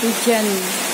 hujan angin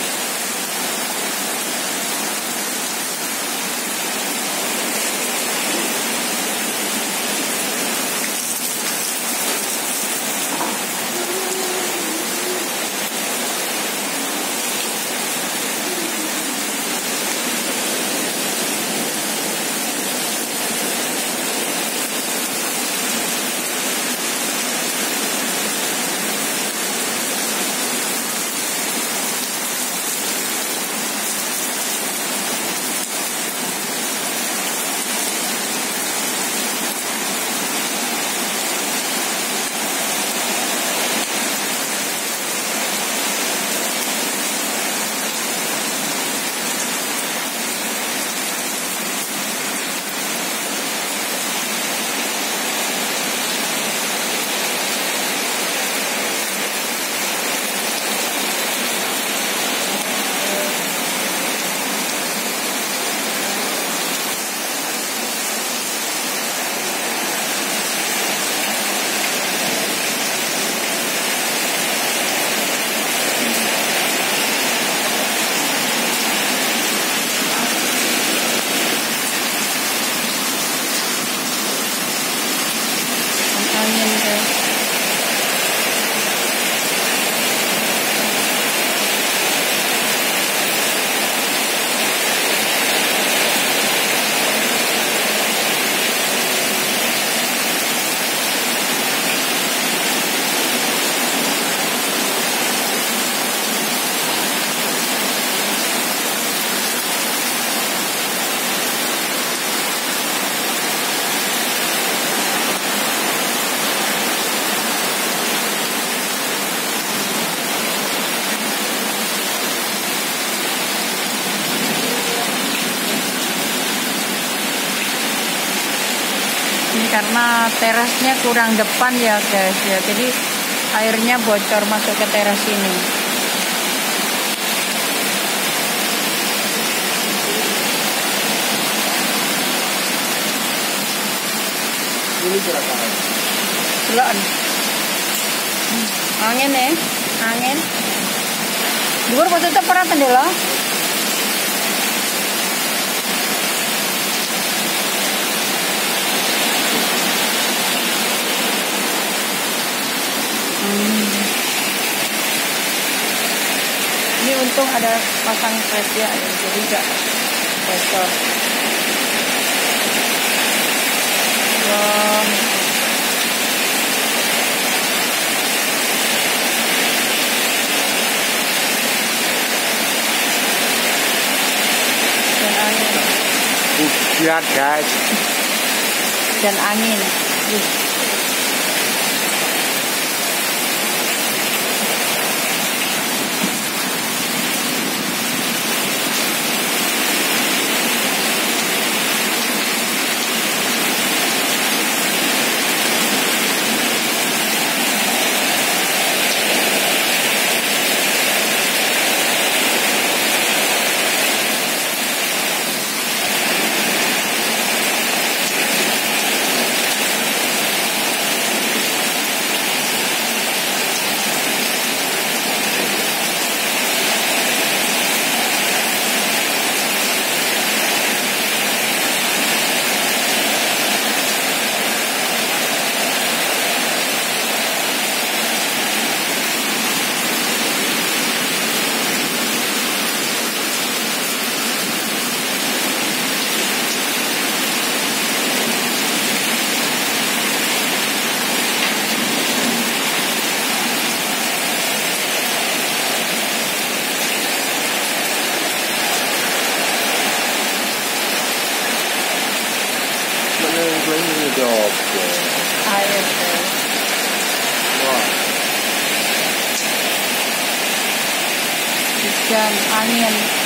terasnya kurang depan ya guys ya jadi airnya bocor masuk ke teras ini Ini berapa? Belokan. Angin ya, angin. Dhuwur kok tutup ora untung ada pasang kresia ya, jadi nggak? Bocor. Dan angin. Hujan guys. dan angin Bring ringing the doorbell. I agree. What? It's um, onion.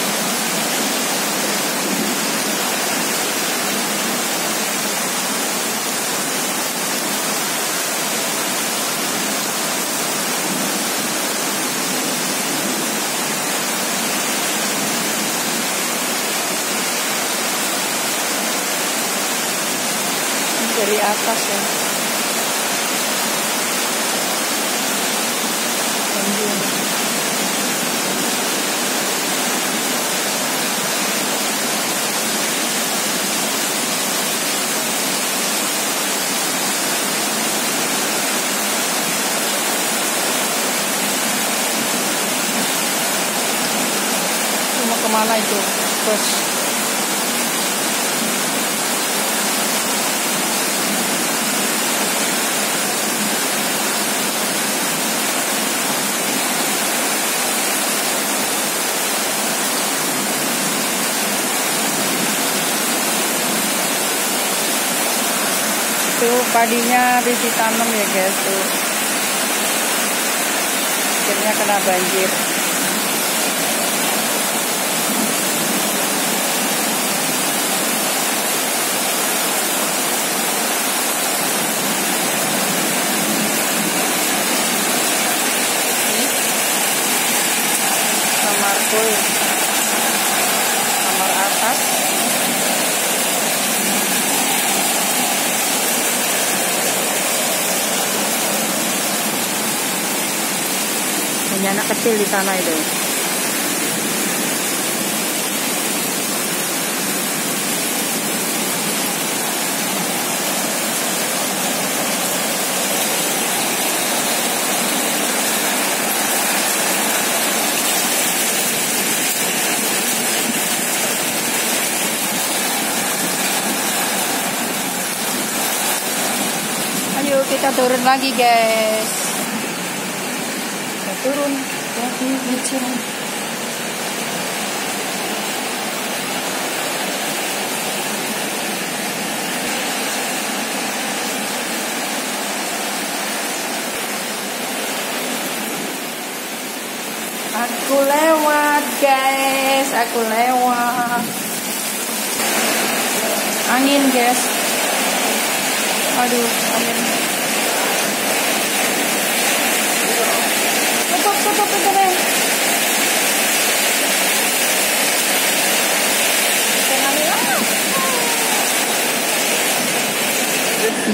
dari atas ya. Ke mana itu? Bos itu padinya habis ditanam ya guys tuh. Akhirnya kena banjir punya anak kecil di sana itu. Ayo kita turun lagi guys turun lagi kecil Aku lewat guys, aku lewat. Angin guys. Aduh, angin.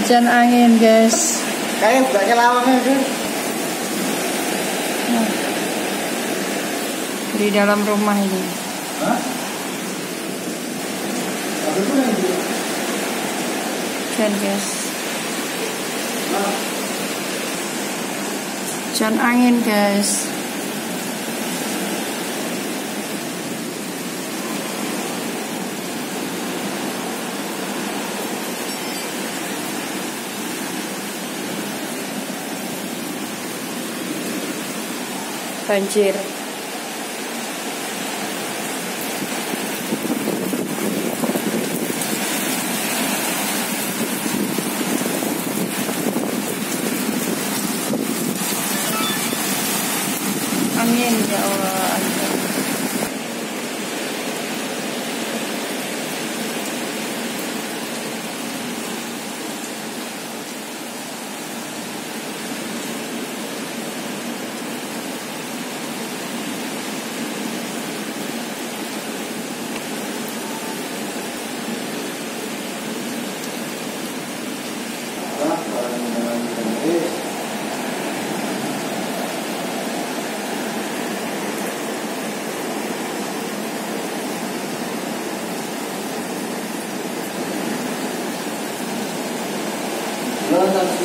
Hujan angin guys. Kayak banyak lawangnya kan. Di dalam rumah ini. Hah? Tuh Hujan guys. Hujan angin guys. Banjir. Amin ya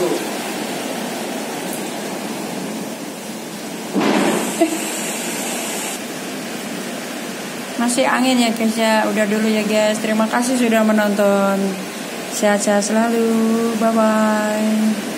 Masih angin ya guys ya. Udah dulu ya guys. Terima kasih sudah menonton. Sehat-sehat selalu. Bye bye.